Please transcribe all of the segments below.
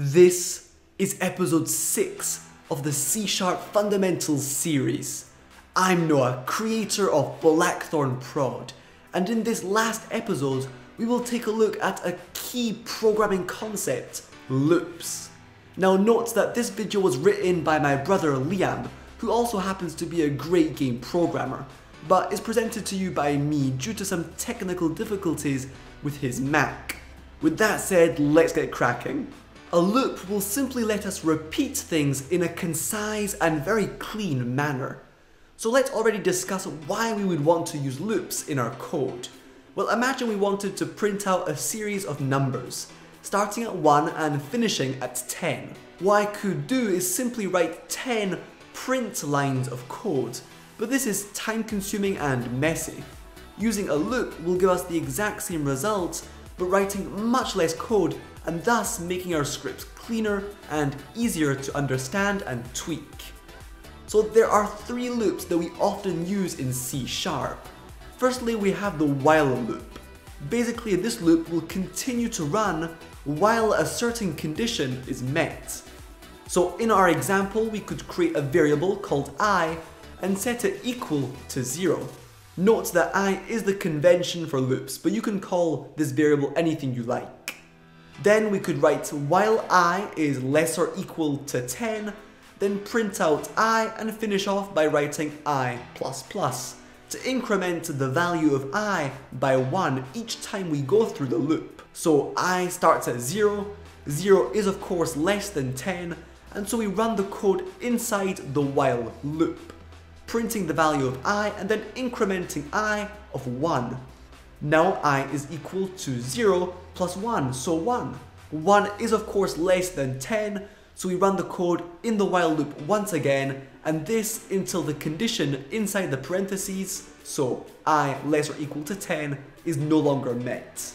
This is episode 6 of the C Sharp Fundamentals series. I'm Noah, creator of Blackthornprod, and in this last episode, we will take a look at a key programming concept, loops. Now note that this video was written by my brother Liam, who also happens to be a great game programmer, but is presented to you by me due to some technical difficulties with his Mac. With that said, let's get cracking. A loop will simply let us repeat things in a concise and very clean manner. So let's already discuss why we would want to use loops in our code. Well, imagine we wanted to print out a series of numbers, starting at 1 and finishing at 10. What I could do is simply write 10 print lines of code, but this is time consuming and messy. Using a loop will give us the exact same result, but writing much less code and thus making our scripts cleaner and easier to understand and tweak. So there are three loops that we often use in C Sharp. Firstly, we have the while loop. Basically, this loop will continue to run while a certain condition is met. So in our example, we could create a variable called i and set it equal to 0. Note that i is the convention for loops, but you can call this variable anything you like. Then we could write while i is less or equal to 10, then print out i and finish off by writing i++ plus to increment the value of i by 1 each time we go through the loop. So i starts at 0, 0 is of course less than 10, and so we run the code inside the while loop, printing the value of i and then incrementing i of 1 now i is equal to 0 plus 1, so 1. 1 is of course less than 10, so we run the code in the while loop once again, and this until the condition inside the parentheses, so i less or equal to 10, is no longer met.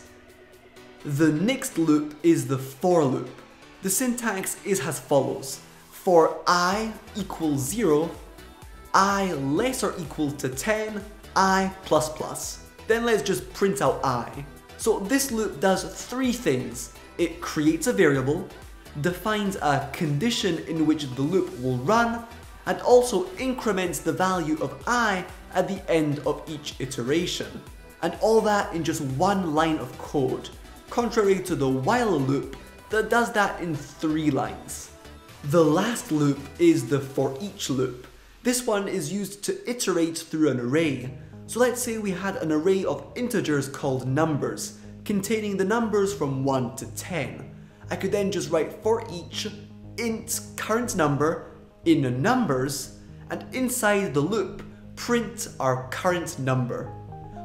The next loop is the for loop. The syntax is as follows. For i equals 0, i less or equal to 10, i plus plus. Then let's just print out i. So this loop does three things. It creates a variable, defines a condition in which the loop will run, and also increments the value of i at the end of each iteration. And all that in just one line of code, contrary to the while loop that does that in three lines. The last loop is the for each loop. This one is used to iterate through an array, so let's say we had an array of integers called numbers, containing the numbers from 1 to 10. I could then just write for each int current number in numbers, and inside the loop, print our current number.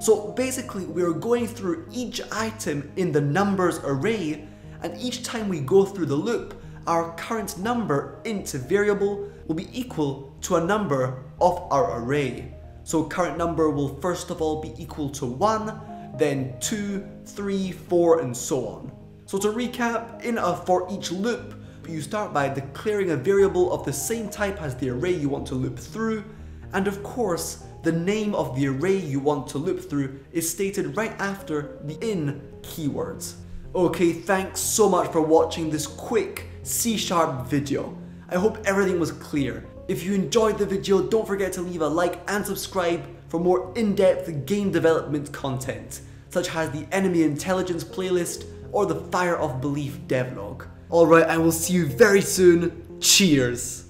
So basically, we're going through each item in the numbers array, and each time we go through the loop, our current number int variable will be equal to a number of our array. So current number will first of all be equal to 1, then 2, 3, 4, and so on. So to recap, in a for each loop, you start by declaring a variable of the same type as the array you want to loop through, and of course, the name of the array you want to loop through is stated right after the in keywords. Okay, thanks so much for watching this quick C-sharp video. I hope everything was clear. If you enjoyed the video, don't forget to leave a like and subscribe for more in-depth game development content, such as the Enemy Intelligence playlist or the Fire of Belief devlog. Alright, I will see you very soon. Cheers!